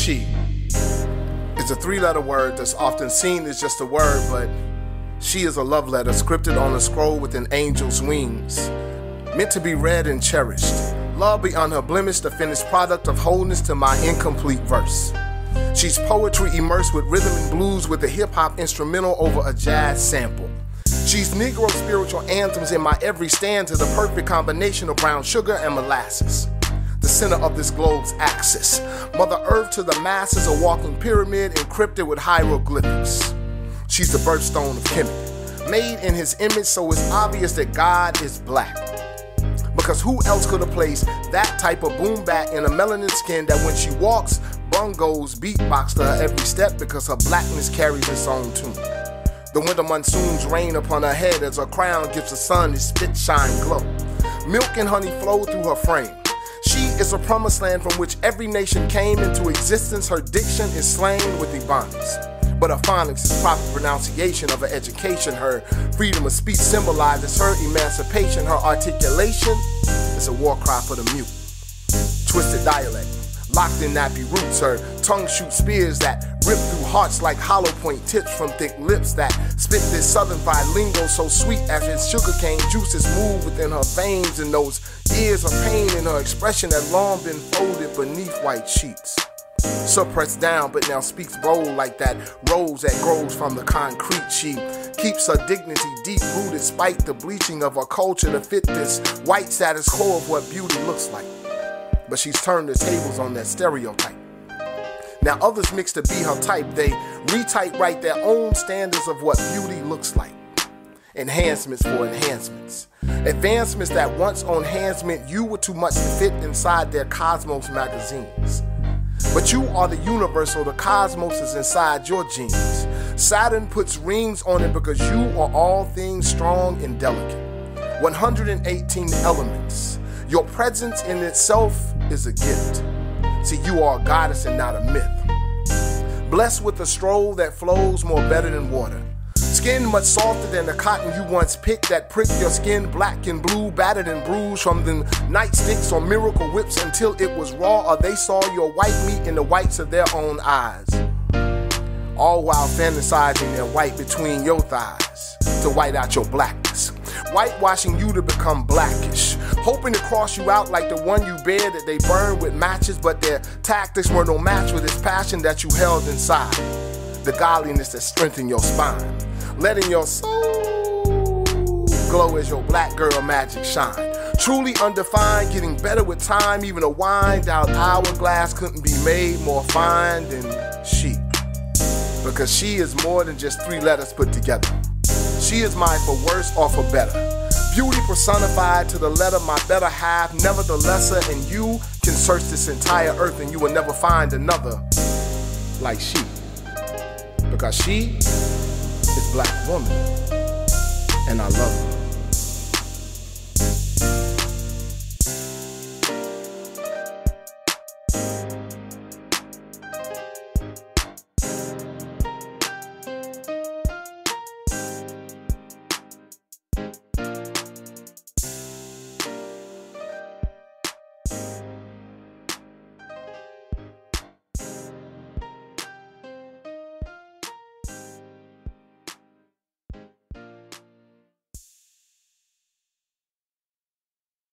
She is a three letter word that's often seen as just a word, but she is a love letter scripted on a scroll with an angel's wings, meant to be read and cherished. Love beyond her blemish, the finished product of wholeness to my incomplete verse. She's poetry immersed with rhythm and blues with a hip hop instrumental over a jazz sample. She's Negro spiritual anthems in my every stanza, the perfect combination of brown sugar and molasses the center of this globe's axis. Mother Earth to the masses, a walking pyramid encrypted with hieroglyphics. She's the birthstone of Kemet, made in his image, so it's obvious that God is black. Because who else could have placed that type of boom bap in a melanin skin that when she walks, bongos beatbox to her every step because her blackness carries its own tune. The winter monsoons rain upon her head as her crown gives the sun its spit shine glow. Milk and honey flow through her frame. Is a promised land from which every nation came into existence. Her diction is slain with ebonics. But her phonics is proper pronunciation of her education. Her freedom of speech symbolizes her emancipation. Her articulation is a war cry for the mute. Twisted dialect, locked in nappy roots. Her tongue shoots spears that rip through hearts like hollow point tips from thick lips that spit this southern fried lingo so sweet as its sugarcane juices move within her veins and those years of pain in her expression had long been folded beneath white sheets. Suppressed down, but now speaks bold like that rose that grows from the concrete. She keeps her dignity deep rooted, despite the bleaching of her culture to fit this white status quo of what beauty looks like. But she's turned the tables on that stereotype. Now others mix to be her type. They retype write their own standards of what beauty looks like. Enhancements for enhancements. Advancements that once on hands meant you were too much to fit inside their Cosmos magazines. But you are the universal, the cosmos is inside your genes. Saturn puts rings on it because you are all things strong and delicate. 118 elements. Your presence in itself is a gift. See, you are a goddess and not a myth. Blessed with a stroll that flows more better than water. Skin much softer than the cotton you once picked that pricked your skin black and blue, battered and bruised from the nightsticks or miracle whips until it was raw or they saw your white meat in the whites of their own eyes. All while fantasizing their white between your thighs to white out your blackness. Whitewashing you to become blackish hoping to cross you out like the one you bear that they burned with matches, but their tactics were no match with this passion that you held inside. The godliness that strengthened your spine, letting your soul glow as your black girl magic shine. Truly undefined, getting better with time, even a wind out hourglass couldn't be made more fine than she. Because she is more than just three letters put together. She is mine for worse or for better. Beauty personified to the letter, my better half, never the lesser, and you can search this entire earth and you will never find another like she. Because she is black woman, and I love her.